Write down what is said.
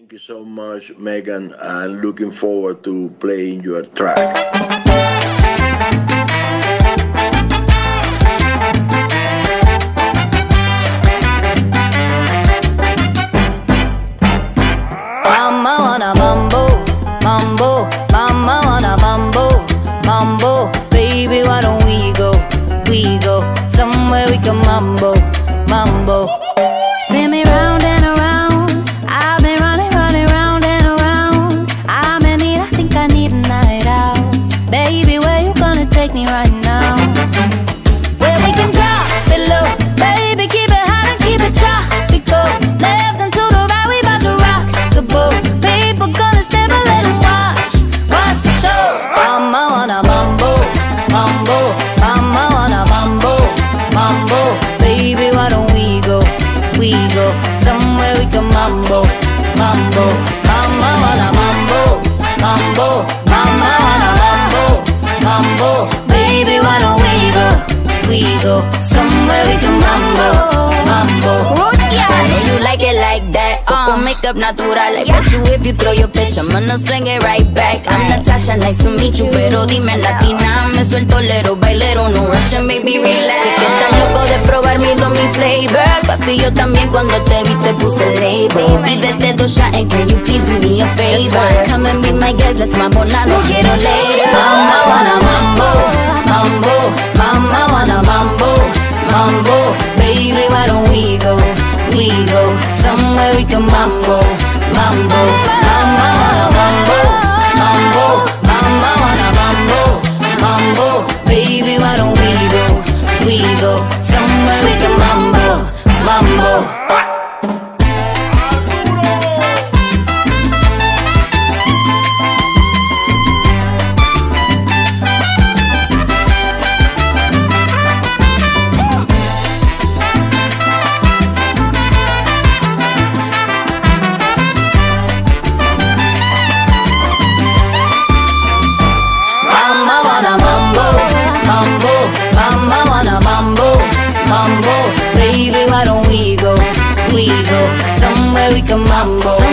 Thank you so much, Meghan. I'm looking forward to playing your track. Mambo, mambo, mama wanna we go somewhere we can mambo, mambo. Mama wanna mambo, mambo, mama wanna mambo, mambo. Baby, why don't we go? we go somewhere we can mambo, mambo. Yeah, I know you like it like that. Uh. Coco makeup natural. I bet you if you throw your pitch, I'm gonna swing it right back. I'm Natasha, nice to meet you, pero dime latina. Me suelto lero, bailero, no rushing, baby, relax. Probar mi domi flavor. Papi, yo también cuando te vi te puse label. Pídete dos shots and can you please do me a favor? Come and be my guest, let's mambo now, no quiero later. Mama wanna mambo, mambo, mama wanna mambo, mambo. Baby, why don't we go, we go somewhere we can mambo, mambo. We can mambo,